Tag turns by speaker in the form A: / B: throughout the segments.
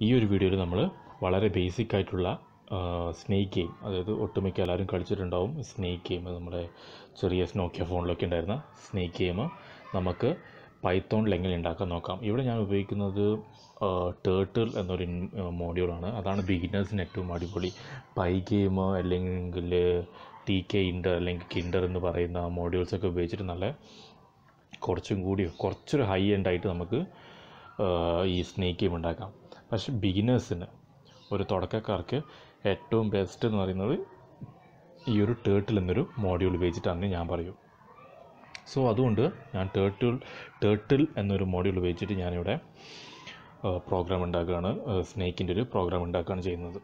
A: ഈ ഒരു വീഡിയോയിൽ നമ്മൾ വളരെ ബേസിക് ആയിട്ടുള്ള സ്നേക്ക് ഗെയിം അതായത് ഒട്ടുമിക്ക എല്ലാവരും കളിച്ചിട്ടുണ്ടാവും. സ്നേക്ക് ഗെയിം നമ്മുടെ ചെറിയ നോക്കിയ ഫോണിലൊക്കെ ഉണ്ടായിരുന്ന സ്നേക്ക് ഗെയിം നമുക്ക് പൈത്തോണിൽ എങ്ങനെ ഉണ്ടാക്കാൻ നോക്കാം. ഇവിടെ ഞാൻ ഉപയോഗിക്കുന്നത് ടേർട്ടിൽ എന്നൊരു മോഡ്യൂളാണ് അതാണ് ബിഗിനേഴ്സിന് ഏറ്റവും അടിപൊളി. പൈ ഗെയിം അല്ലെങ്കിൽ ടി കെ ഇൻഡർ അല്ലെങ്കിൽ കിൻഡർ എന്ന് പറയുന്ന മോഡ്യൂൾസൊക്കെ ഉപയോഗിച്ചിട്ട് നല്ല കുറച്ചും കൂടി കുറച്ചൊരു ഹൈ എൻഡായിട്ട് നമുക്ക് ഈ സ്നേക്ക് ഗെയിം ഉണ്ടാക്കാം. പക്ഷെ ബിഗിനേഴ്സിന് ഒരു തുടക്കക്കാർക്ക് ഏറ്റവും ബെസ്റ്റ് എന്ന് പറയുന്നത് ഈ ഒരു ടേർട്ടിൽ എന്നൊരു മോഡ്യൂൾ ഉപയോഗിച്ചിട്ടാണ് ഞാൻ പറയൂ സോ അതുകൊണ്ട് ഞാൻ ടേർട്ടിൽ ടേർട്ടിൽ എന്നൊരു മോഡ്യൂൾ ഉപയോഗിച്ചിട്ട് ഞാനിവിടെ പ്രോഗ്രാം ഉണ്ടാക്കുകയാണ്. സ്നേക്കിന്റെ ഒരു പ്രോഗ്രാം ഉണ്ടാക്കുകയാണ് ചെയ്യുന്നത്.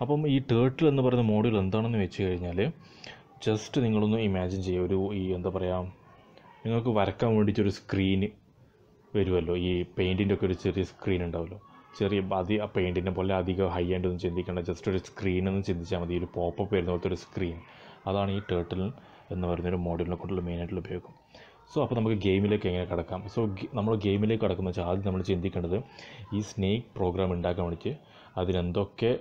A: അപ്പം ഈ ടേർട്ടിൽ എന്ന് പറയുന്ന മോഡ്യൂൾ എന്താണെന്ന് വെച്ച് കഴിഞ്ഞാൽ ജസ്റ്റ് നിങ്ങളൊന്ന് ഇമാജിൻ ചെയ്യുക. ഒരു ഈ എന്താ പറയുക നിങ്ങൾക്ക് വരക്കാൻ വേണ്ടിയിട്ടൊരു സ്ക്രീന് വരുമല്ലോ ഈ പെയിന്റിന്റെ ഒക്കെ ഒരു ചെറിയ സ്ക്രീൻ ഉണ്ടാവുമല്ലോ ചെറിയ അതി ആ പെയിന്റിനെ പോലെ അധികം ഹൈ ആൻഡ് ഒന്നും ചിന്തിക്കേണ്ട. ജസ്റ്റ് ഒരു സ്ക്രീൻ ഒന്നും ചിന്തിച്ചാൽ മതി. ഒരു പോപ്പപ്പ് വരുന്ന പോലത്തെ ഒരു സ്ക്രീൻ അതാണ് ഈ ടേർട്ടിൽ എന്ന് പറയുന്ന ഒരു മോഡലിനെ കൊണ്ടുള്ള മെയിനായിട്ടുള്ള ഉപയോഗം. സോ അപ്പോൾ നമുക്ക് ഗെയിമിലേക്ക് എങ്ങനെ കിടക്കാം? സോ നമ്മൾ ഗെയിമിലേക്ക് കിടക്കുന്ന വെച്ചാൽ ആദ്യം നമ്മൾ ചിന്തിക്കേണ്ടത് ഈ സ്നേക്ക് പ്രോഗ്രാം ഉണ്ടാക്കാൻ വേണ്ടിയിട്ട് അതിനെന്തൊക്കെ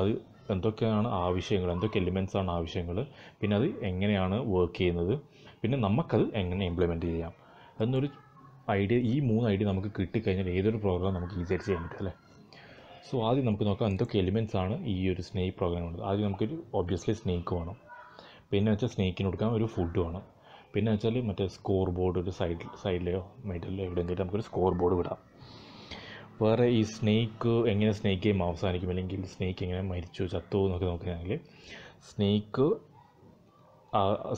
A: അത് എന്തൊക്കെയാണ് ആവശ്യങ്ങൾ എന്തൊക്കെ എലിമെൻസ് ആണ് ആവശ്യങ്ങൾ പിന്നെ അത് എങ്ങനെയാണ് വർക്ക് ചെയ്യുന്നത് പിന്നെ നമുക്കത് എങ്ങനെ ഇംപ്ലിമെന്റ് ചെയ്യാം എന്നൊരു ഐഡിയ ഈ മൂന്ന് ഐഡിയ നമുക്ക് കിട്ടിക്കഴിഞ്ഞാൽ ഏതൊരു പ്രോഗ്രാം നമുക്ക് ഈസി ഈസിയായിട്ട് ചെയ്യാൻ പറ്റും അല്ലേ? സോ ആദ്യം നമുക്ക് നോക്കാം എന്തൊക്കെ എലിമെൻസ് ആണ് ഈ ഒരു സ്നേക്ക് പ്രോഗ്രാം ഉള്ളത് ആദ്യം നമുക്കൊരു ഒബ്വിയസ്ലി സ്നേക്ക് വേണം. പിന്നെ വെച്ചാൽ സ്നേക്കിന് കൊടുക്കാൻ ഒരു ഫുഡ് വേണം. പിന്നെ വെച്ചാൽ മറ്റേ സ്കോർ ബോർഡ് ഒരു സൈഡിൽ സൈഡിലെയോ മിഡിലോ എവിടെയെങ്കിലും നമുക്കൊരു സ്കോർ ബോർഡ് വിടാം. വേറെ ഈ സ്നേക്ക് എങ്ങനെ സ്നേക്ക് ഗെയിം അവസാനിക്കും അല്ലെങ്കിൽ സ്നേക്ക് എങ്ങനെ മരിച്ചു ചത്തു എന്നൊക്കെ നോക്കുകയാണെങ്കിൽ സ്നേക്ക്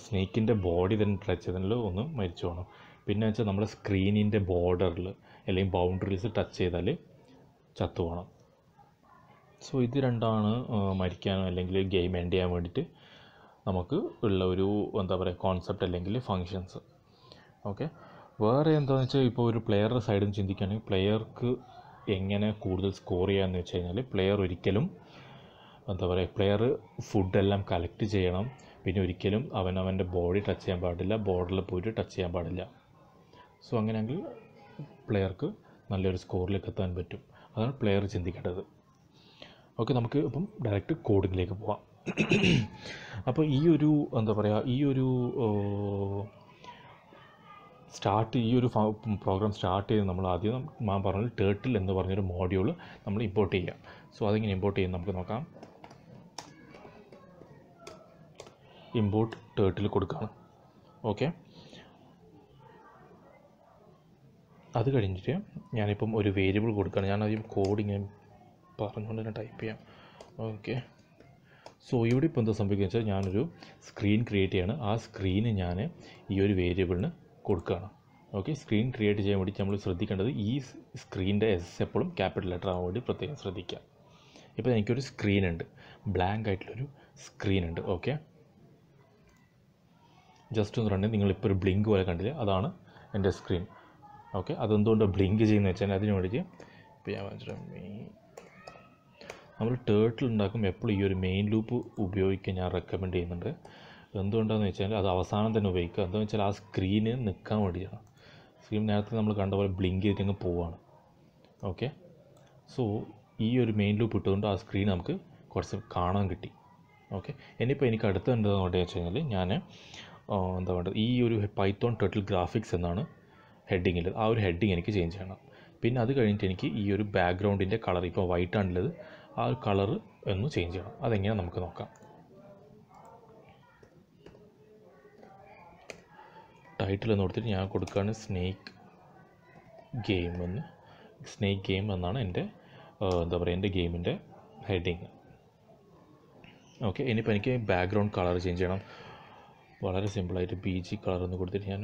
A: സ്നേക്കിന്റെ ബോഡി തന്നെ ടച്ച് ചെയ്തതിൽ ഒന്ന് മരിച്ചു പോകണം പിന്നെ വെച്ചാൽ നമ്മുടെ സ്ക്രീനിന്റെ ബോർഡറിൽ അല്ലെങ്കിൽ ബൗണ്ടറീസ് ടച്ച് ചെയ്താൽ ചത്തു പോകണം സോ ഇത് രണ്ടാണ് മരിക്കാനോ അല്ലെങ്കിൽ ഗെയിം എൻഡ് ചെയ്യാൻ വേണ്ടിയിട്ട് നമുക്ക് ഉള്ള ഒരു എന്താ പറയുക കോൺസെപ്റ്റ് അല്ലെങ്കിൽ ഫങ്ഷൻസ്. ഓക്കെ? വേറെ എന്താണെന്ന് വെച്ചാൽ ഇപ്പോൾ ഒരു പ്ലെയറുടെ നിന്ന് ചിന്തിക്കുകയാണെങ്കിൽ പ്ലെയർക്ക് എങ്ങനെ കൂടുതൽ സ്കോർ ചെയ്യാമെന്ന് വെച്ച് കഴിഞ്ഞാൽ പ്ലെയർ ഒരിക്കലും എന്താ പറയുക പ്ലെയർ ഫുഡെല്ലാം കളക്ട് ചെയ്യണം. പിന്നെ ഒരിക്കലും അവൻ അവന്റെ ബോഡി ടച്ച് ചെയ്യാൻ പാടില്ല ബോർഡറിൽ പോയിട്ട് ടച്ച് ചെയ്യാൻ പാടില്ല. സോ അങ്ങനെയെങ്കിൽ പ്ലെയർക്ക് നല്ലൊരു സ്കോറിലേക്ക് എത്താൻ പറ്റും. അതാണ് പ്ലെയർ ചിന്തിക്കേണ്ടത്. ഓക്കെ നമുക്ക് ഇപ്പം ഡയറക്റ്റ് കോഡിങ്ങിലേക്ക് പോവാം. അപ്പോൾ ഈ ഒരു എന്താ പറയുക ഈ ഒരു സ്റ്റാർട്ട് ഈ ഒരു പ്രോഗ്രാം സ്റ്റാർട്ട് ചെയ്ത് നമ്മൾ ആദ്യം ഞാൻ പറഞ്ഞത് ടേർട്ടിൽ എന്ന് പറഞ്ഞൊരു മോഡ്യൂൾ നമ്മൾ ഇമ്പോർട്ട് ചെയ്യാം. സോ അതിങ്ങനെ ഇമ്പോർട്ട് ചെയ്യാം നമുക്ക് നോക്കാം. ഇമ്പോർട്ട് ടേർട്ടിൽ കൊടുക്കുകയാണ് ഓക്കെ അത് കഴിഞ്ഞിട്ട് ഞാനിപ്പം ഒരു വേരിയബിൾ കൊടുക്കുകയാണ് ഞാൻ ആദ്യം കോഡ് ഇങ്ങനെ പറഞ്ഞുകൊണ്ട് തന്നെ ടൈപ്പ് ചെയ്യാം. ഓക്കെ സോ ഇവിടെ ഇപ്പോൾ എന്താ സംഭവിക്കുന്നത് വെച്ചാൽ ഞാനൊരു സ്ക്രീൻ ക്രിയേറ്റ് ചെയ്യാണ്. ആ സ്ക്രീന് ഞാൻ ഈ ഒരു വേരിയബിളിന് കൊടുക്കുകയാണ്. ഓക്കെ സ്ക്രീൻ ക്രിയേറ്റ് ചെയ്യാൻ വേണ്ടി നമ്മൾ ശ്രദ്ധിക്കേണ്ടത് ഈ സ്ക്രീനിന്റെ എസ് എപ്പോഴും ക്യാപിറ്റൽ ലെറ്റർ ആവാൻ വേണ്ടി പ്രത്യേകം ശ്രദ്ധിക്കുക. ഇപ്പോൾ എനിക്കൊരു സ്ക്രീൻ ഉണ്ട്. ബ്ലാങ്ക് ആയിട്ടുള്ളൊരു സ്ക്രീൻ ഉണ്ട്. ഓക്കെ ജസ്റ്റ് ഒന്ന് പറഞ്ഞാൽ നിങ്ങളിപ്പോൾ ഒരു ബ്ലിങ്ക് പോലെ കണ്ടില്ല? അതാണ് എന്റെ സ്ക്രീൻ ഓക്കെ അതെന്തുകൊണ്ട് ബ്ലിങ്ക് ചെയ്യുന്നത് വെച്ചാൽ അതിന് വേണ്ടിയിട്ട് ഇപ്പോൾ ഞാൻ നമ്മൾ ടേർട്ടിൽ ഉണ്ടാക്കുമ്പോൾ എപ്പോഴും ഈ ഒരു മെയിൻ ലൂപ്പ് ഉപയോഗിക്കാൻ ഞാൻ റെക്കമെൻഡ് ചെയ്യുന്നുണ്ട്. എന്തുകൊണ്ടാണെന്ന് വെച്ചാൽ അത് അവസാനം തന്നെ ഉപയോഗിക്കുക. എന്താണെന്ന് വെച്ചാൽ ആ സ്ക്രീന് നിൽക്കാൻ വേണ്ടിയാണ് സ്ക്രീൻ നേരത്തെ നമ്മൾ കണ്ട പോലെ ബ്ലിങ്ക് ചെയ്തിട്ട് അങ്ങ് പോവാണ്. ഓക്കെ സോ ഈ ഒരു മെയിൻ ലൂപ്പ് ഇട്ടുകൊണ്ട് ആ സ്ക്രീൻ നമുക്ക് കുറച്ച് കാണാൻ കിട്ടി. ഓക്കെ ഇനിയിപ്പോൾ എനിക്ക് അടുത്ത് എന്താണെന്ന് വെച്ച് കഴിഞ്ഞാൽ ഞാൻ എന്താ വേണ്ടത് ഈ ഒരു പൈത്തോൺ ടേർട്ടിൽ ഗ്രാഫിക്സ് എന്നാണ് ഹെഡിങ്ങിൽ ആ ഒരു ഹെഡിങ് എനിക്ക് ചേഞ്ച് ചെയ്യണം. പിന്നെ അത് കഴിഞ്ഞിട്ട് എനിക്ക് ഈ ഒരു ബാക്ക്ഗ്രൗണ്ടിന്റെ കളർ ഇപ്പോൾ വൈറ്റ് ആണുള്ളത് ആ ഒരു കളർ ഒന്ന് ചേഞ്ച് ചെയ്യണം. അതെങ്ങനെ നമുക്ക് നോക്കാം. ടൈറ്റിൽ എന്ന് കൊടുത്തിട്ട് ഞാൻ കൊടുക്കുകയാണ് സ്നേക്ക് ഗെയിം എന്ന്. സ്നേക്ക് ഗെയിം എന്നാണ് എന്റെ എന്താ പറയുക എന്റെ ഗെയിമിന്റെ ഹെഡിങ് ഓക്കെ ഇനിയിപ്പോൾ എനിക്ക് ബാക്ക്ഗ്രൗണ്ട് കളർ ചേഞ്ച് ചെയ്യണം. വളരെ സിമ്പിളായിട്ട് ബി ജി കളർ എന്ന് കൊടുത്തിട്ട് ഞാൻ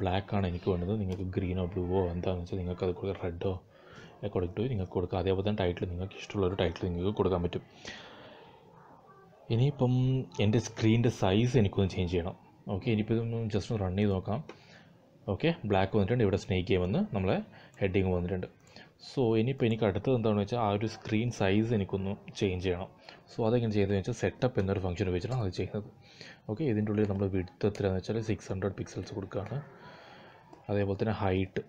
A: ബ്ലാക്കാണ് എനിക്ക് വേണ്ടത്. നിങ്ങൾക്ക് ഗ്രീനോ ബ്ലൂവോ എന്താണെന്ന് വെച്ചാൽ നിങ്ങൾക്ക് അത് കൊടുക്കുക റെഡോ കൊടുത്തു നിങ്ങൾക്ക് കൊടുക്കുക അതേപോലെ തന്നെ ടൈറ്റിൽ നിങ്ങൾക്ക് ഇഷ്ടമുള്ള ഒരു ടൈറ്റിൽ നിങ്ങൾക്ക് കൊടുക്കാൻ പറ്റും. ഇനിയിപ്പം എന്റെ സ്ക്രീനിന്റെ സൈസ് എനിക്കൊന്ന് ചേഞ്ച് ചെയ്യണം. ഓക്കെ ഇനിയിപ്പോൾ ഇതൊന്ന് ജസ്റ്റ് ഒന്ന് റൺ ചെയ്ത് നോക്കാം. ഓക്കെ ബ്ലാക്ക് വന്നിട്ടുണ്ട്. ഇവിടെ സ്നേക്ക് ചെയ്യുമെന്ന് നമ്മളെ ഹെഡിങ് വന്നിട്ടുണ്ട്. സോ ഇനിയിപ്പോൾ എനിക്ക് അടുത്തത് എന്താണെന്ന് വെച്ചാൽ ആ ഒരു സ്ക്രീൻ സൈസ് എനിക്കൊന്ന് ചേഞ്ച് ചെയ്യണം. സോ അതെങ്ങനെ ചെയ്തതെന്ന് വെച്ചാൽ സെറ്റപ്പ് എന്നൊരു ഫംഗ്ഷൻ ഉപയോഗിച്ചിട്ടാണ് അത് ചെയ്യുന്നത്. ഓക്കെ ഇതിന്റെ ഉള്ളിൽ നമ്മൾ വിടുത്ത് എത്രയാണെന്ന് വെച്ചാൽ സിക്സ് ഹൺഡ്രഡ് പിക്സൽസ് കൊടുക്കുകയാണ് അതേപോലെ തന്നെ ഹൈറ്റ്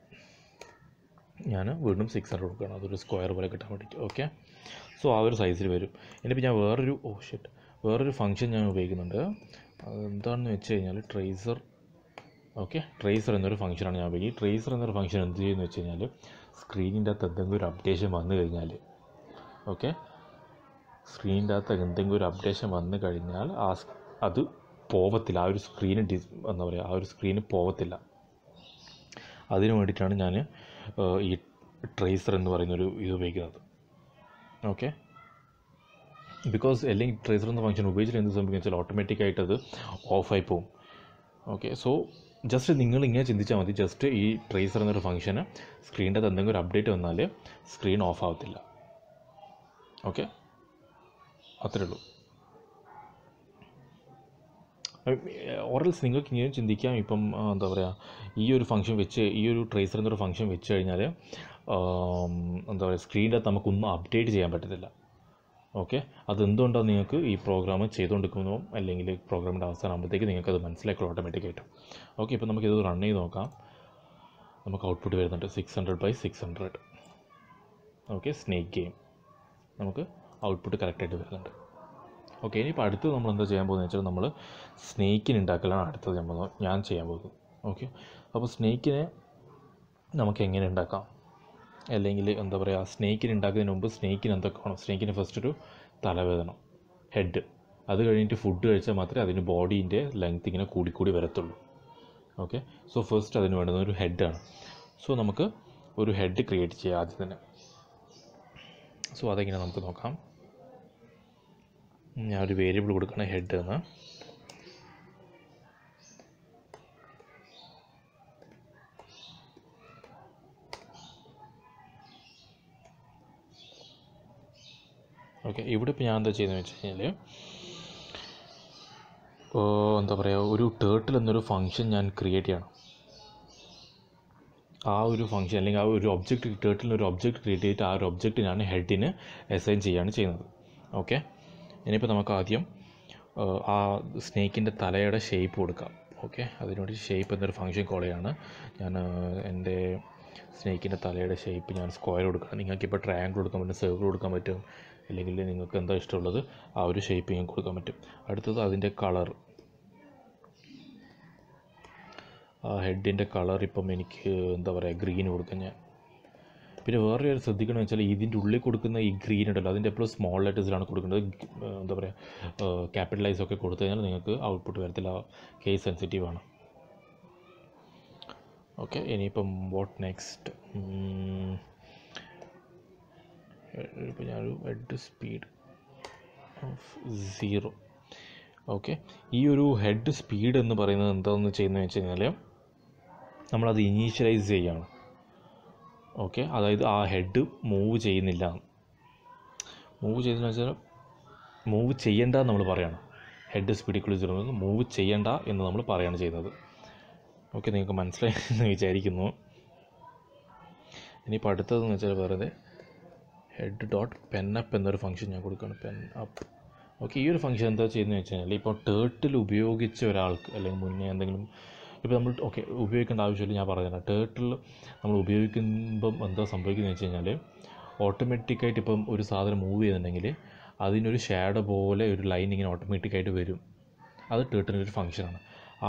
A: ഞാൻ വീണ്ടും സിക്സ് ഹൺഡ്രഡ് കൊടുക്കുകയാണ് അതൊരു സ്ക്വയർ പോലെ കിട്ടാൻ വേണ്ടിയിട്ട്. ഓക്കെ സോ ആ ഒരു സൈസിൽ വരും. ഇനിയിപ്പോൾ ഞാൻ വേറൊരു ഓ ഷെറ്റ് വേറൊരു ഫംഗ്ഷൻ ഞാൻ ഉപയോഗിക്കുന്നുണ്ട്. അതെന്താണെന്ന് വെച്ച് കഴിഞ്ഞാൽ ട്രേസർ ഓക്കെ ട്രേസർ എന്നൊരു ഫംഗ്ഷനാണ് ഞാൻ ഉപയോഗിക്കുന്നത്. ട്രേസർ എന്നൊരു ഫംഗ്ഷൻ എന്ത് ചെയ്യുമെന്ന് വെച്ച് കഴിഞ്ഞാൽ സ്ക്രീനിന്റെ അകത്ത് എന്തെങ്കിലും ഒരു അപ്ഡേഷൻ വന്നു കഴിഞ്ഞാൽ ഓക്കെ സ്ക്രീനിന്റെ അകത്ത് എന്തെങ്കിലും ഒരു അപ്ഡേഷൻ വന്നു കഴിഞ്ഞാൽ ആ അത് പോവത്തില്ല. ആ ഒരു സ്ക്രീന് ഡിസ് എന്താ പറയുക ആ ഒരു സ്ക്രീന് പോവത്തില്ല. അതിന് വേണ്ടിയിട്ടാണ് ഞാൻ ഈ ട്രേസർ എന്ന് പറയുന്നൊരു ഇത് ഉപയോഗിക്കുന്നത്. ഓക്കെ ബിക്കോസ് അല്ലെങ്കിൽ ട്രേസർ എന്ന ഫംഗ്ഷൻ ഉപയോഗിച്ചിട്ട് എന്ത് സംഭവിക്കുക വെച്ചാൽ ഓട്ടോമാറ്റിക്കായിട്ട് അത് ഓഫായി പോകും ഓക്കെ സോ ജസ്റ്റ് നിങ്ങൾ ഇങ്ങനെ ചിന്തിച്ചാൽ മതി. ജസ്റ്റ് ഈ ട്രേസർ എന്നൊരു ഫംഗ്ഷന് സ്ക്രീനിന്റെ എന്തെങ്കിലും ഒരു അപ്ഡേറ്റ് വന്നാൽ സ്ക്രീൻ ഓഫ് ആവത്തില്ല. ഓക്കെ അത്രേ ഉള്ളൂ. ഓറൽസ് നിങ്ങൾക്ക് ഇങ്ങനെ ചിന്തിക്കാം. ഇപ്പം എന്താ പറയുക ഈ ഒരു ഫംഗ്ഷൻ വെച്ച് ഈ ഒരു ട്രേസർ എന്നൊരു ഫംഗ്ഷൻ വെച്ച് കഴിഞ്ഞാൽ എന്താ പറയുക സ്ക്രീനിന്റെ അകത്ത് നമുക്കൊന്നും അപ്ഡേറ്റ് ചെയ്യാൻ പറ്റത്തില്ല. ഓക്കെ. അതെന്തുകൊണ്ടാണ് നിങ്ങൾക്ക് ഈ പ്രോഗ്രാം ചെയ്തുകൊണ്ടിരിക്കുന്നോ അല്ലെങ്കിൽ പ്രോഗ്രാമിന്റെ അവസാനമാകുമ്പോഴത്തേക്ക് നിങ്ങൾക്ക് അത് മനസ്സിലാക്കും ഓട്ടോമാറ്റിക്കായിട്ട് ഓക്കെ ഇപ്പോൾ നമുക്കിത് റൺ ചെയ്ത് നോക്കാം. നമുക്ക് ഔട്ട്പുട്ട് വരുന്നുണ്ട് six hundred by six hundred okay snake game നമുക്ക് ഔട്ട്പുട്ട് കറക്റ്റായിട്ട് വരുന്നുണ്ട്. ഓക്കെ ഇനിയിപ്പോൾ അടുത്ത് നമ്മൾ എന്താ ചെയ്യാൻ പോകുന്നത് വെച്ചാൽ നമ്മൾ സ്നേക്കിന് ഉണ്ടാക്കലാണ് അടുത്തത് പോകുന്നത് ഞാൻ ചെയ്യാൻ പോകുന്നത്. ഓക്കെ അപ്പോൾ സ്നേക്കിനെ നമുക്ക് എങ്ങനെ ഉണ്ടാക്കാം? അല്ലെങ്കിൽ എന്താ പറയുക സ്നേക്കിന് ഉണ്ടാക്കുന്നതിന് മുമ്പ് സ്നേക്കിന് എന്തൊക്കെ വേണം? സ്നേക്കിന് ഫസ്റ്റ് ഒരു തലവേദന ഹെഡ് അത് കഴിഞ്ഞിട്ട് ഫുഡ് കഴിച്ചാൽ മാത്രമേ അതിന് ബോഡീന്റെ ലെങ്ത് ഇങ്ങനെ കൂടിക്കൂടി വരത്തുള്ളൂ. ഓക്കെ സോ ഫസ്റ്റ് അതിന് വേണ്ടുന്ന ഒരു ഹെഡാണ് സോ നമുക്ക് ഒരു ഹെഡ് ക്രിയേറ്റ് ചെയ്യാം ആദ്യം തന്നെ. സോ അതെങ്ങനെ നമുക്ക് നോക്കാം. ഞാൻ ഒരു വേരിയബിൾ കൊടുക്കണം ഹെഡ് എന്ന്. ഓക്കെ ഇവിടെ ഇപ്പോൾ ഞാൻ എന്താ ചെയ്യുന്നത് വെച്ച് കഴിഞ്ഞാൽ എന്താ പറയുക ഒരു ടേർട്ടിൽ എന്നൊരു ഫംഗ്ഷൻ ഞാൻ ക്രിയേറ്റ് ചെയ്യണം. ആ ഒരു ഫംഗ്ഷൻ അല്ലെങ്കിൽ ആ ഒരു ഒബ്ജക്റ്റ് ടേർട്ടിൽ ഒരു ഒബ്ജക്റ്റ് ക്രിയേറ്റ് ചെയ്തിട്ട് ആ ഒരു ഒബ്ജക്റ്റിനാണ് ഹെഡിന് അസൈൻ ചെയ്യാണ് ചെയ്യുന്നത്. ഓക്കെ? ഇനിയിപ്പോൾ നമുക്ക് ആദ്യം ആ, സ്നേക്കിന്റെ തലയുടെ ഷേപ്പ് കൊടുക്കാം. ഓക്കെ? അതിനുവേണ്ടി ഷേപ്പ് എന്നൊരു ഫംഗ്ഷൻ കോൾ ഞാൻ എന്റെ സ്നേക്കിന്റെ തലയുടെ ഷേപ്പ് ഞാൻ സ്ക്വയർ കൊടുക്കണം. നിങ്ങൾക്കിപ്പോൾ ട്രയാങ്കിൾ കൊടുക്കാൻ പറ്റും സർക്കിൾ കൊടുക്കാൻ പറ്റും അല്ലെങ്കിൽ നിങ്ങൾക്ക് എന്താ ഇഷ്ടമുള്ളത് ആ ഒരു ഷേപ്പ് ഞാൻ കൊടുക്കാൻ പറ്റും. അടുത്തത് അതിന്റെ കളർ ആ ഹെഡിന്റെ കളർ ഇപ്പം എനിക്ക് എന്താ പറയുക ഗ്രീൻ കൊടുക്കാം ഞാൻ. പിന്നെ വേറെ ഒരു ശ്രദ്ധിക്കണം വെച്ചാൽ ഇതിന്റെ ഉള്ളിൽ കൊടുക്കുന്ന ഈ ഗ്രീൻ ഉണ്ടല്ലോ അതിന്റെ എപ്പോഴും സ്മോൾ ലെറ്റേഴ്സിലാണ് കൊടുക്കുന്നത്. എന്താ പറയുക ക്യാപിറ്റലൈസ് ഒക്കെ കൊടുത്തു കഴിഞ്ഞാൽ നിങ്ങൾക്ക് ഔട്ട്പുട്ട് വരത്തില്ല. കേസ് സെൻസിറ്റീവ് ആണ്. ഓക്കെ ഇനിയിപ്പം വാട്ട് നെക്സ്റ്റ് ഇപ്പം ഞാനൊരു head speed of zero okay ഈ ഒരു ഹെഡ് സ്പീഡ് എന്ന് പറയുന്നത് എന്താണെന്ന് ചെയ്യുന്നത് വെച്ച് കഴിഞ്ഞാൽ നമ്മളത് ഇനീഷ്യലൈസ് ചെയ്യുകയാണ് ഓക്കെ അതായത് ആ ഹെഡ് മൂവ് ചെയ്യുന്നില്ല. മൂവ് ചെയ്തെന്ന് വെച്ചാൽ മൂവ് ചെയ്യണ്ട എന്ന് നമ്മൾ പറയുകയാണ് ഹെഡ് സ്പീഡിൽ കുളിച്ചിരുന്നത് മൂവ് ചെയ്യണ്ട എന്ന് നമ്മൾ പറയുകയാണ് ചെയ്യുന്നത്. ഓക്കെ നിങ്ങൾക്ക് മനസ്സിലായി എന്ന് വിചാരിക്കുന്നു. ഇനിയിപ്പോൾ അടുത്തതെന്ന് വെച്ചാൽ വെറുതെ. ഹെഡ് ഡോട്ട് പെൻ അപ്പ് എന്നൊരു ഫംഗ്ഷൻ ഞാൻ കൊടുക്കുകയാണ്. പെൻ അപ്പ് ഓക്കെ ഈ ഒരു ഫംഗ്ഷൻ എന്താ ചെയ്യുന്നത് വെച്ച് കഴിഞ്ഞാൽ ഇപ്പോൾ ടേർട്ടിൽ ഉപയോഗിച്ച ഒരാൾക്ക് അല്ലെങ്കിൽ മുന്നേ എന്തെങ്കിലും ഇപ്പോൾ നമ്മൾ ഓക്കെ ഉപയോഗിക്കേണ്ട ആവശ്യമില്ല ഞാൻ പറഞ്ഞുതരാം. ടേർട്ടിൽ നമ്മൾ ഉപയോഗിക്കുമ്പം എന്താ സംഭവിക്കുന്നത് വെച്ച് കഴിഞ്ഞാൽ ഓട്ടോമാറ്റിക്കായിട്ട് ഇപ്പം ഒരു സാധനം മൂവ് ചെയ്യുന്നുണ്ടെങ്കിൽ അതിനൊരു ഷാഡോ പോലെ ഒരു ലൈൻ ഇങ്ങനെ ഓട്ടോമാറ്റിക്കായിട്ട് വരും. അത് ടേർട്ടിന്റെ ഒരു ഫംഗ്ഷനാണ്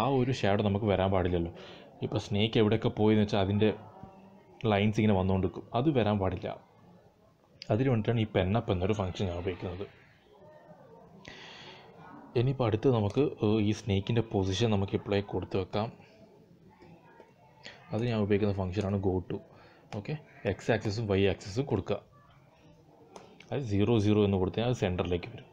A: ആ ഒരു ഷാഡോ നമുക്ക് വരാൻ പാടില്ലല്ലോ. ഇപ്പോൾ സ്നേക്ക് എവിടെയൊക്കെ പോയി എന്ന് വെച്ചാൽ അതിന്റെ ലൈൻസ് ഇങ്ങനെ വന്നുകൊണ്ടിരിക്കും അത് വരാൻ പാടില്ല. അതിന് വേണ്ടിയിട്ടാണ് ഈ പെന്നപ്പ് എന്നൊരു ഫംഗ്ഷൻ ഞാൻ ഉപയോഗിക്കുന്നത്. ഇനിയിപ്പോൾ അടുത്ത് നമുക്ക് ഈ സ്നേക്കിന്റെ പൊസിഷൻ നമുക്ക് ഇപ്പോഴേ കൊടുത്തു വെക്കാം. അത് ഞാൻ ഉപയോഗിക്കുന്ന ഫംഗ്ഷനാണ് ഗോ ടു ഓക്കെ എക്സ് ആക്സസും വൈ ആക്സസും കൊടുക്കുക. അത് സീറോ സീറോ എന്ന് കൊടുത്താൽ അത് സെന്ററിലേക്ക് വരും.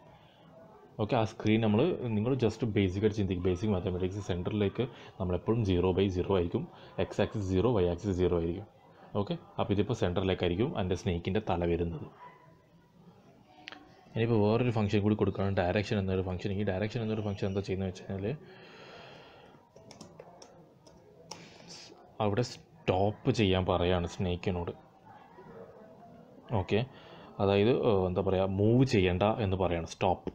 A: ഓക്കെ ആ സ്ക്രീൻ നമ്മൾ നിങ്ങൾ ജസ്റ്റ് ബേസിക്കായിട്ട് ചിന്തിക്കും. ബേസിക് മാത്തമെറ്റിക്സ് സെന്ററിലേക്ക് നമ്മളെപ്പോഴും സീറോ ബൈ സീറോ ആയിരിക്കും. X axis zero Y axis zero ആയിരിക്കും. ഓക്കെ അപ്പോൾ ഇതിപ്പോൾ സെന്ററിലേക്കായിരിക്കും അതിന്റെ സ്നേക്കിന്റെ തല വരുന്നത്. ഇനിയിപ്പോൾ വേറൊരു ഫംഗ്ഷൻ കൂടി കൊടുക്കുകയാണ് ഡയറക്ഷൻ എന്നൊരു ഫംഗ്ഷൻ ഈ ഡയറക്ഷൻ എന്നൊരു ഫംഗ്ഷൻ എന്താ ചെയ്യുന്നത് വെച്ച് കഴിഞ്ഞാൽ അവിടെ സ്റ്റോപ്പ് ചെയ്യാൻ പറയുകയാണ് സ്നേക്കിനോട് ഓക്കെ അതായത് എന്താ പറയുക മൂവ് ചെയ്യണ്ട എന്ന് പറയാണ്. സ്റ്റോപ്പ്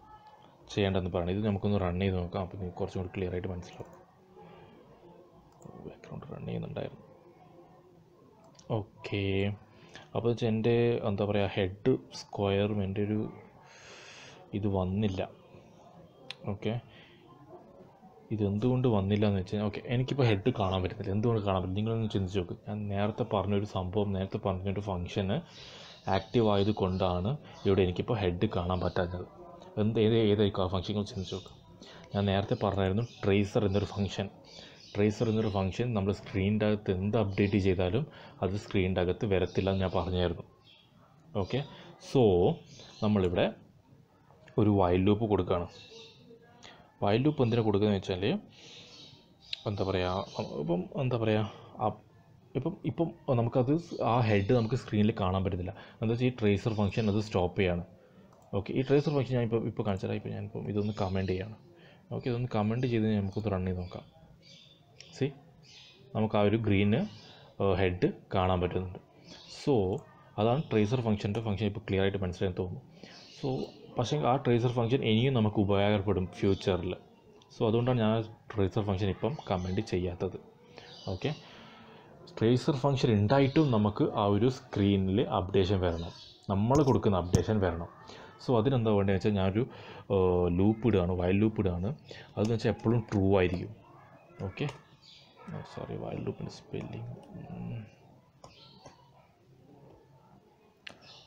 A: ചെയ്യേണ്ട പറയുന്നത് ഇത് നമുക്കൊന്ന് റൺ ചെയ്ത് നോക്കാം. അപ്പോൾ നിങ്ങൾക്ക് കുറച്ചും കൂടി ക്ലിയർ ആയിട്ട് മനസ്സിലാവും. ബാക്ക്ഗ്രൗണ്ട് റൺ ചെയ്യുന്നുണ്ടായിരുന്നു. ഓക്കെ ഓക്കെ അപ്പോൾ വെച്ചാൽ എന്റെ എന്താ പറയുക ഹെഡ് സ്ക്വയറും എന്റെ ഒരു ഇത് വന്നില്ല. ഓക്കെ ഇതെന്തുകൊണ്ട് വന്നില്ല എന്ന് വെച്ചാൽ ഓക്കെ എനിക്കിപ്പോൾ ഹെഡ് കാണാൻ പറ്റുന്നില്ല എന്തുകൊണ്ട് കാണാൻ പറ്റില്ല? നിങ്ങളൊന്ന് ചിന്തിച്ച് നോക്ക്. ഞാൻ നേരത്തെ പറഞ്ഞൊരു സംഭവം നേരത്തെ പറഞ്ഞൊരു ഫംഗ്ഷന് ആക്റ്റീവ് ആയത് കൊണ്ടാണ് ഇവിടെ എനിക്കിപ്പോൾ ഹെഡ് കാണാൻ പറ്റാത്തത് എന്ത് ഏത് ഏതായിരിക്കും ആ ഫംഗ്ഷൻ നിങ്ങൾ ചിന്തിച്ച് നോക്കുക ഞാൻ നേരത്തെ പറഞ്ഞായിരുന്നു ട്രേസർ എന്നൊരു ഫംഗ്ഷൻ ട്രേസർ എന്നൊരു ഫംഗ്ഷൻ നമ്മൾ സ്ക്രീനിന്റെ അകത്ത് എന്ത് അപ്ഡേറ്റ് ചെയ്താലും അത് സ്ക്രീനിന്റെ അകത്ത് വരത്തില്ല എന്ന് ഞാൻ പറഞ്ഞായിരുന്നു. ഓക്കെ സോ നമ്മളിവിടെ ഒരു വൈൽ ലൂപ്പ് കൊടുക്കുകയാണ് വൈൽ ലൂപ്പ് എന്തിനാ കൊടുക്കുന്നത് വെച്ചാൽ എന്താ പറയുക ഇപ്പം എന്താ പറയുക ഇപ്പം ഇപ്പം നമുക്കത് ആ ഹെഡ് നമുക്ക് സ്ക്രീനിൽ കാണാൻ പറ്റുന്നില്ല. എന്താ വെച്ചാൽ ഈ ട്രേസർ ഫംഗ്ഷൻ അത് സ്റ്റോപ്പ് ചെയ്യാണ്. ഓക്കെ ഈ ട്രേസർ ഫംഗ്ഷൻ ഞാൻ ഇപ്പോൾ കാണിച്ചതായി ഇപ്പോൾ ഞാനിപ്പോൾ ഇതൊന്ന് കമന്റ് ചെയ്യാണ്. ഓക്കെ ഇതൊന്ന് കമന്റ് ചെയ്ത് നമുക്കൊന്ന് റൺ ചെയ്ത് നോക്കാം. സി നമുക്ക് ആ ഒരു ഗ്രീന് ഹെഡ് കാണാൻ പറ്റുന്നുണ്ട്. സോ അതാണ് ട്രേസർ ഫംഗ്ഷന്റെ ഫംഗ്ഷൻ ഇപ്പോൾ ക്ലിയർ ആയിട്ട് മനസ്സിലായെന്ന് തോന്നുന്നു. സോ പക്ഷേ ആ ട്രേസർ ഫംഗ്ഷൻ ഇനിയും നമുക്ക് ഉപകാരപ്പെടും ഫ്യൂച്ചറിൽ സോ അതുകൊണ്ടാണ് ഞാൻ ട്രേസർ ഫംഗ്ഷൻ ഇപ്പം കമന്റ് ചെയ്യാത്തത്. ഓക്കെ ട്രേസർ ഫംഗ്ഷൻ ഉണ്ടായിട്ടും നമുക്ക് ആ ഒരു സ്ക്രീനിൽ അപ്ഡേഷൻ വരണം. നമ്മൾ കൊടുക്കുന്ന അപ്ഡേഷൻ വരണം. സോ അതിനെന്താ വേണ്ടതെന്ന് വെച്ചാൽ ഞാനൊരു ലൂപ്പ് ഇടുകയാണ് വയൽ ലൂപ്പ് ഇടുകയാണ് അതെന്ന് വെച്ചാൽ എപ്പോഴും ട്രൂ ആയിരിക്കും. ഓക്കെ സോറി വയൽ ലൂപ്പിന്റെ സ്പെല്ലിങ്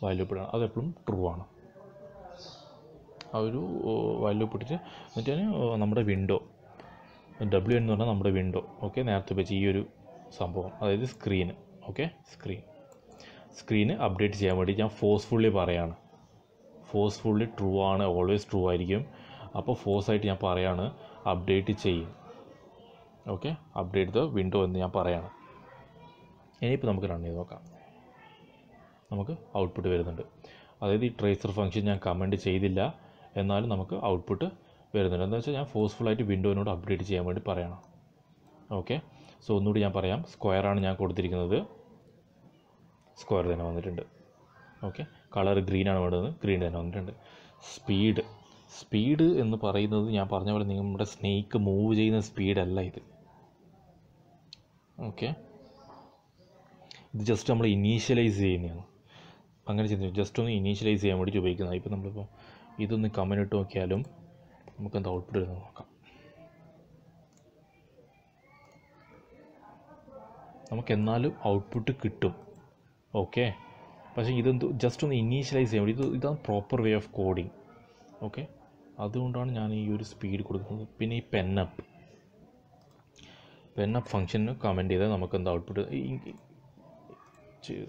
A: വയൽ ലൂപ്പ് ഇടുകയാണ് അതെപ്പോഴും ട്രൂ ആണ്. ആ ഒരു വയൽ ലൂപ്പ് ഇട്ടിട്ട് എന്നിട്ട് നമ്മുടെ വിൻഡോ ഡബ്ല്യു എന്ന് പറഞ്ഞാൽ നമ്മുടെ വിൻഡോ ഓക്കെ നേരത്തെ വെച്ച് ഈ ഒരു സംഭവം. അതായത് screen okay screen screen update ചെയ്യാൻ വേണ്ടി ഞാൻ ഫോഴ്സ്ഫുള്ളി പറയാണ്. ഫോഴ്സ്ഫുള്ളി ട്രൂ ആണ് ഓൾവേസ് ട്രൂ ആയിരിക്കും. അപ്പോൾ ഫോഴ്സ് ആയിട്ട് ഞാൻ പറയാണ് അപ്ഡേറ്റ് ചെയ്യും. ഓക്കെ അപ്ഡേറ്റ് ദ വിൻഡോ എന്ന് ഞാൻ പറയാണ്. ഇനിയിപ്പോൾ നമുക്ക് റൺ ചെയ്ത് നോക്കാം. നമുക്ക് ഔട്ട്പുട്ട് വരുന്നുണ്ട്. അതായത് ഈ ട്രേസർ ഫംഗ്ഷൻ ഞാൻ കമന്റ് ചെയ്തില്ല. എന്നാലും നമുക്ക് ഔട്ട്പുട്ട് വരുന്നുണ്ട്. എന്താ വെച്ചാൽ ഞാൻ ഫോഴ്സ്ഫുള്ളായിട്ട് വിൻഡോയിനോട് അപ്ഡേറ്റ് ചെയ്യാൻ വേണ്ടി പറയണം. ഓക്കെ സോ ഒന്നുകൂടി ഞാൻ പറയാം. സ്ക്വയറാണ് ഞാൻ കൊടുത്തിരിക്കുന്നത്. സ്ക്വയർ തന്നെ വന്നിട്ടുണ്ട്. ഓക്കെ കളർ ഗ്രീനാണ് വേണ്ടത് ഗ്രീൻ തന്നെ വന്നിട്ടുണ്ട്. സ്പീഡ്. സ്പീഡ് എന്ന് പറയുന്നത് ഞാൻ പറഞ്ഞ പോലെ നിങ്ങളുടെ സ്നേക്ക് മൂവ് ചെയ്യുന്ന സ്പീഡല്ല ഇത്. ഓക്കെ. ഇത് ജസ്റ്റ് നമ്മൾ ഇനീഷ്യലൈസ് ചെയ്യുന്നതാണ്. അങ്ങനെ ചെയ്യുന്നത് ജസ്റ്റ് ഒന്ന് ഇനീഷ്യലൈസ് ചെയ്യാൻ വേണ്ടി ഉപയോഗിക്കുന്നത് ഇപ്പോൾ നമ്മളിപ്പോൾ ഇതൊന്ന് കമന്റ് ഇട്ട് നോക്കിയാലും നമുക്ക് എന്താ ഔട്ട്പുട്ട് വരുന്നത് നോക്കാം. നമുക്ക് എന്നാലും ഔട്ട്പുട്ട് കിട്ടും. ഓക്കെ. പക്ഷേ ഇതെന്ത് ജസ്റ്റ് ഒന്ന് ഇനീഷ്യലൈസ് ചെയ്യാൻ വേണ്ടി ഇത് ഇതാണ് proper way of coding okay അതുകൊണ്ടാണ് ഞാൻ ഈ ഒരു സ്പീഡ് കൊടുക്കുന്നത്. പിന്നെ ഈ പെന്നപ്പ് പെന്നപ്പ് ഫംഗ്ഷന് കമന്റ് ചെയ്താൽ നമുക്ക് എന്താ ഔട്ട്പുട്ട്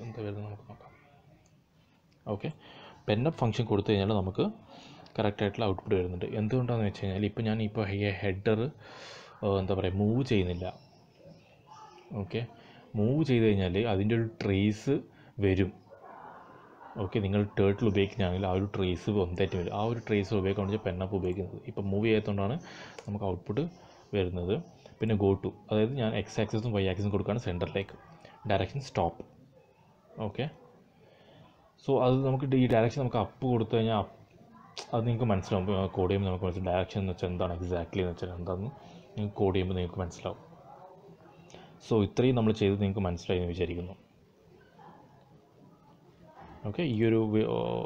A: എന്താ വരുന്നത് നമുക്ക് നോക്കാം. ഓക്കെ പെന്നപ്പ് ഫംഗ്ഷൻ കൊടുത്തു കഴിഞ്ഞാൽ നമുക്ക് കറക്റ്റായിട്ടുള്ള ഔട്ട്പുട്ട് വരുന്നുണ്ട്. എന്തുകൊണ്ടാണെന്ന് വെച്ച് കഴിഞ്ഞാൽ ഇപ്പോൾ ഞാൻ ഇപ്പോൾ ഹെഡർ എന്താ പറയുക മൂവ് ചെയ്യുന്നില്ല. ഓക്കെ മൂവ് ചെയ്ത് കഴിഞ്ഞാൽ അതിന്റെ ഒരു ട്രേസ് വരും. ഓക്കെ നിങ്ങൾ ടേർട്ടിൽ ഉപയോഗിക്കുകയാണെങ്കിൽ ആ ഒരു ട്രേസ് ഒന്നായിട്ട് വരും. ആ ഒരു ട്രേസ് ഉപയോഗിക്കാൻ പെൻ അപ്പ് ഉപയോഗിക്കുന്നത്. ഇപ്പം മൂവ് ചെയ്യാത്തതുകൊണ്ടാണ് നമുക്ക് ഔട്ട്പുട്ട് വരുന്നത്. പിന്നെ ഗോ ടു അതായത് ഞാൻ എക്സ് ആക്സിസും വൈ ആക്സിസും കൊടുക്കുകയാണ് സെന്ററിലേക്ക് ഡയറക്ഷൻ സ്റ്റോപ്പ് ഓക്കെ സോ അത് നമുക്ക് ഈ ഡയറക്ഷൻ നമുക്ക് അപ്പ് കൊടുത്തു കഴിഞ്ഞാൽ അത് നിങ്ങൾക്ക് മനസ്സിലാവും. കോഡ് ചെയ്യുമ്പോൾ നമുക്ക് മനസ്സിലാവും. ഡയറക്ഷൻ എന്ന് വെച്ചാൽ എന്താണ്? എക്സാക്ട്ലി എന്ന് വെച്ചാൽ എന്താണെന്ന് നിങ്ങൾക്ക് കോഡ് ചെയ്യുമ്പോൾ നിങ്ങൾക്ക് മനസ്സിലാവും. സോ ഇത്രയും നമ്മൾ ചെയ്ത് നിങ്ങൾക്ക് മനസ്സിലായി എന്ന് വിചാരിക്കുന്നു. ഓക്കെ ഈ ഒരു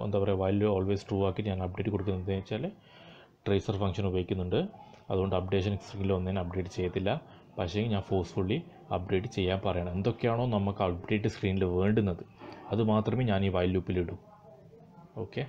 A: എന്താ പറയുക വാല്യൂ ഓൾവേസ് ട്രൂ ആക്കി ഞാൻ അപ്ഡേറ്റ് കൊടുക്കുന്നത് എന്ന് വെച്ചാൽ ട്രേസർ ഫംഗ്ഷൻ ഉപയോഗിക്കുന്നുണ്ട്. അതുകൊണ്ട് അപ്ഡേഷൻ സ്ക്രീനിൽ ഒന്നിനും അപ്ഡേറ്റ് ചെയ്യത്തില്ല. പക്ഷേ ഞാൻ ഫോഴ്സ്ഫുള്ളി അപ്ഡേറ്റ് ചെയ്യാൻ പറയണം. എന്തൊക്കെയാണോ നമുക്ക് അപ്ഡേറ്റ് സ്ക്രീനിൽ വേണ്ടുന്നത്. അത് മാത്രമേ ഞാൻ ഈ വൈൽ ലൂപ്പിൽ ഇടൂ. ഓക്കെ